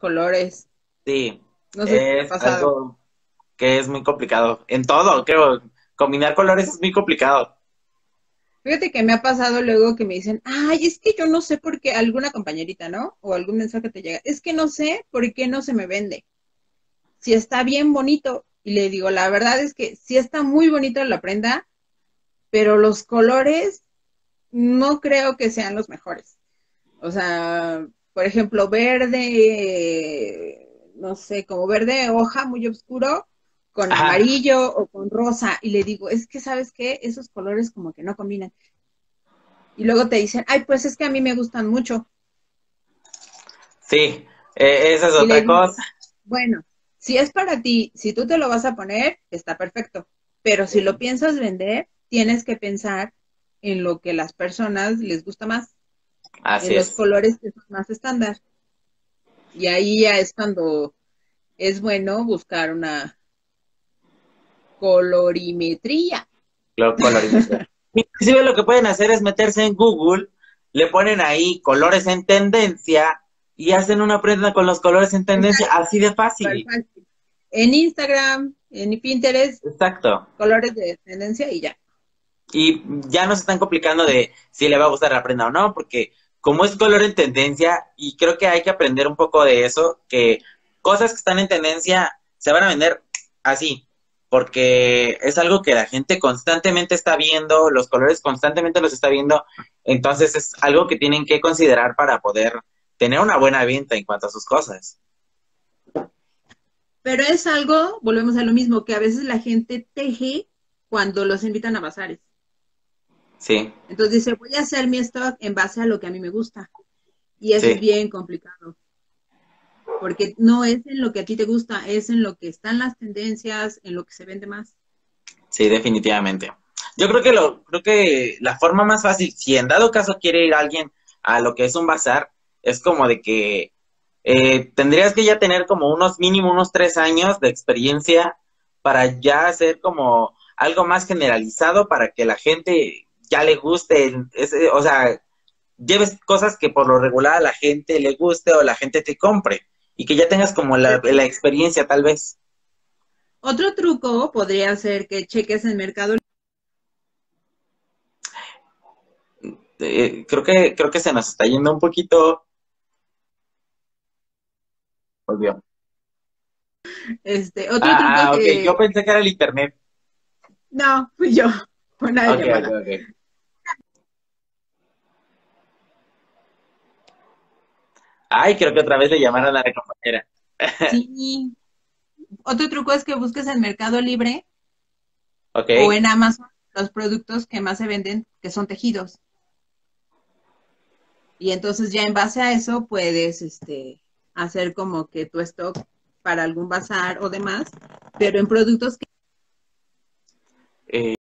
colores. Sí, No sé es algo que es muy complicado. En todo, creo. Combinar colores es muy complicado. Fíjate que me ha pasado luego que me dicen, ay, es que yo no sé por qué, alguna compañerita, ¿no? O algún mensaje te llega, es que no sé por qué no se me vende. Si está bien bonito. Y le digo, la verdad es que sí está muy bonita la prenda, pero los colores no creo que sean los mejores. O sea, por ejemplo, verde, no sé, como verde hoja muy oscuro, con Ajá. amarillo o con rosa. Y le digo, es que, ¿sabes qué? Esos colores como que no combinan. Y luego te dicen, ay, pues es que a mí me gustan mucho. Sí, eh, esa es Y otra digo, cosa. bueno, si es para ti, si tú te lo vas a poner, está perfecto. Pero si lo piensas vender, tienes que pensar en lo que las personas les gusta más, Así en los es. colores que son más estándar. Y ahí ya es cuando es bueno buscar una colorimetría. Lo colorimetría. Inclusive lo que pueden hacer es meterse en Google, le ponen ahí colores en tendencia y hacen una prenda con los colores en tendencia, así de fácil. En Instagram, en Pinterest, Exacto. colores de tendencia y ya. Y ya no se están complicando de si le va a gustar la prenda o no, porque como es color en tendencia, y creo que hay que aprender un poco de eso, que cosas que están en tendencia se van a vender así, porque es algo que la gente constantemente está viendo, los colores constantemente los está viendo, entonces es algo que tienen que considerar para poder tener una buena venta en cuanto a sus cosas. Pero es algo, volvemos a lo mismo, que a veces la gente teje cuando los invitan a bazares. Sí, Entonces dice, voy a hacer mi stock en base a lo que a mí me gusta. Y eso Sí. es bien complicado. Porque no es en lo que a ti te gusta, es en lo que están las tendencias, en lo que se vende más. sí, definitivamente. Yo creo que lo, creo que la forma más fácil, si en dado caso quiere ir alguien a lo que es un bazar, es como de que eh, tendrías que ya tener como unos mínimo unos tres años de experiencia para ya hacer como algo más generalizado para que la gente ya le guste, ese- o sea, lleves cosas que por lo regular a la gente le guste o la gente te compre y que ya tengas como la, la experiencia tal vez. Otro truco podría ser que cheques en Mercado Eh, creo que creo que se nos está yendo un poquito. Volvió. Este, otro Ah, truco ok, que... yo pensé que era el internet. No, fui yo. Fue llamada. Ay, creo que otra vez le llamaron a la compañera. Sí. Otro truco es que busques en Mercado Libre o en Amazon los productos que más se venden, que son tejidos. Y entonces ya en base a eso puedes este, hacer como que tu stock para algún bazar o demás, pero en productos que eh,